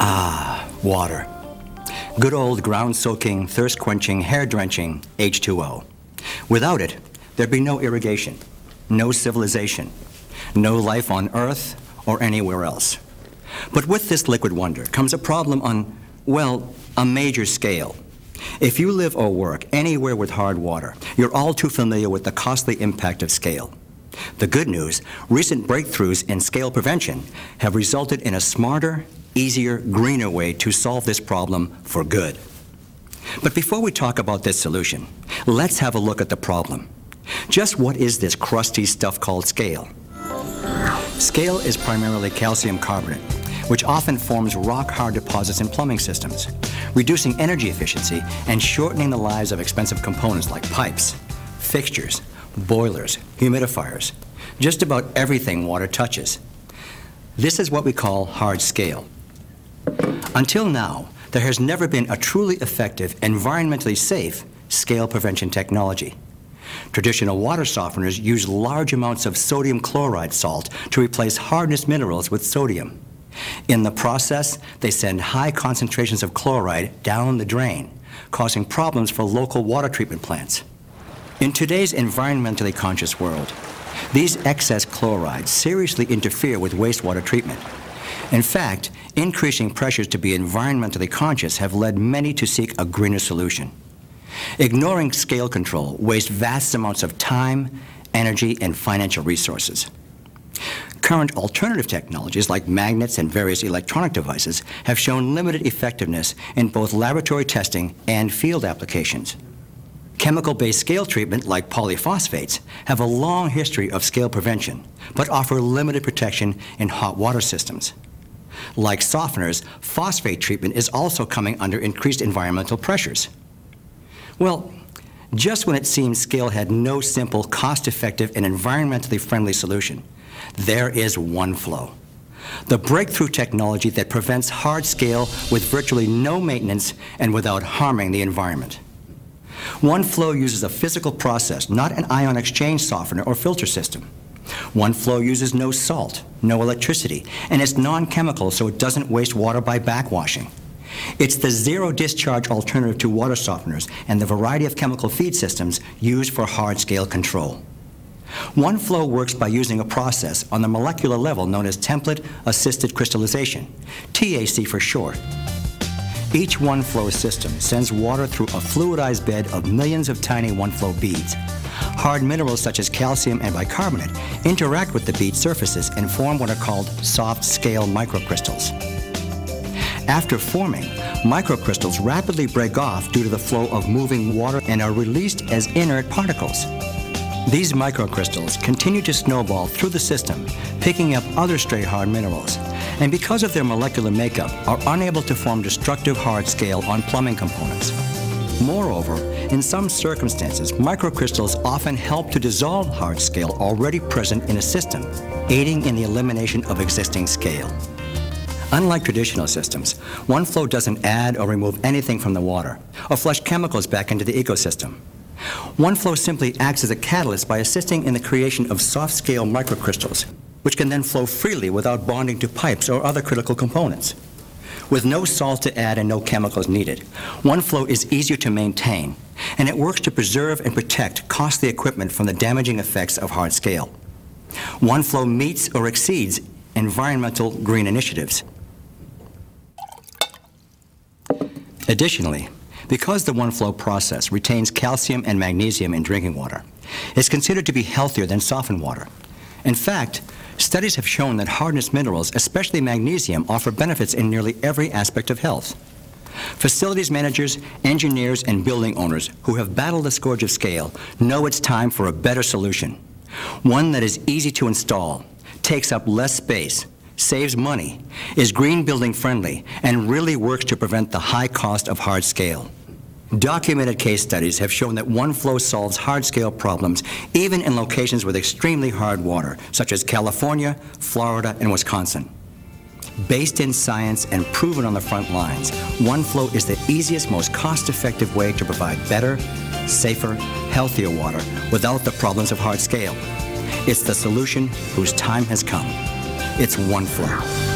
Ah, water. Good old ground soaking, thirst quenching, hair drenching H2O. Without it, there'd be no irrigation, no civilization, no life on Earth or anywhere else. But with this liquid wonder comes a problem on, well, a major scale. If you live or work anywhere with hard water, you're all too familiar with the costly impact of scale. The good news, recent breakthroughs in scale prevention have resulted in a smarter, easier, greener way to solve this problem for good. But before we talk about this solution, let's have a look at the problem. Just what is this crusty stuff called scale? Scale is primarily calcium carbonate, which often forms rock-hard deposits in plumbing systems, reducing energy efficiency and shortening the lives of expensive components like pipes, fixtures, boilers, humidifiers, just about everything water touches. This is what we call hard scale. Until now, there has never been a truly effective, environmentally safe scale prevention technology. Traditional water softeners use large amounts of sodium chloride salt to replace hardness minerals with sodium. In the process, they send high concentrations of chloride down the drain, causing problems for local water treatment plants. In today's environmentally conscious world, these excess chlorides seriously interfere with wastewater treatment. In fact, increasing pressures to be environmentally conscious have led many to seek a greener solution. Ignoring scale control wastes vast amounts of time, energy, and financial resources. Current alternative technologies like magnets and various electronic devices have shown limited effectiveness in both laboratory testing and field applications. Chemical-based scale treatment like polyphosphates have a long history of scale prevention, but offer limited protection in hot water systems. Like softeners, phosphate treatment is also coming under increased environmental pressures. Well, just when it seemed scale had no simple, cost-effective, and environmentally friendly solution, there is OneFlow. The breakthrough technology that prevents hard scale with virtually no maintenance and without harming the environment. OneFlow uses a physical process, not an ion exchange softener or filter system. OneFlow uses no salt, no electricity, and it's non-chemical so it doesn't waste water by backwashing. It's the zero discharge alternative to water softeners and the variety of chemical feed systems used for hard scale control. OneFlow works by using a process on the molecular level known as template assisted crystallization, TAC for short. Each OneFlow system sends water through a fluidized bed of millions of tiny OneFlow beads. Hard minerals such as calcium and bicarbonate interact with the bead surfaces and form what are called soft scale microcrystals. After forming, microcrystals rapidly break off due to the flow of moving water and are released as inert particles. These microcrystals continue to snowball through the system, picking up other stray hard minerals, and because of their molecular makeup, are unable to form destructive hard scale on plumbing components. Moreover, in some circumstances, microcrystals often help to dissolve hard scale already present in a system, aiding in the elimination of existing scale. Unlike traditional systems, OneFlow doesn't add or remove anything from the water or flush chemicals back into the ecosystem. OneFlow simply acts as a catalyst by assisting in the creation of soft-scale microcrystals, which can then flow freely without bonding to pipes or other critical components. With no salt to add and no chemicals needed, OneFlow is easier to maintain, and it works to preserve and protect costly equipment from the damaging effects of hard scale. OneFlow meets or exceeds environmental green initiatives. Additionally, because the OneFlow process retains calcium and magnesium in drinking water, it's considered to be healthier than softened water. In fact, studies have shown that hardness minerals, especially magnesium, offer benefits in nearly every aspect of health. Facilities managers, engineers, and building owners who have battled the scourge of scale know it's time for a better solution. One that is easy to install, takes up less space, saves money, is green building friendly, and really works to prevent the high cost of hard scale. Documented case studies have shown that OneFlow solves hard scale problems even in locations with extremely hard water, such as California, Florida, and Wisconsin. Based in science and proven on the front lines, OneFlow is the easiest, most cost-effective way to provide better, safer, healthier water without the problems of hard scale. It's the solution whose time has come. It's OneFlow.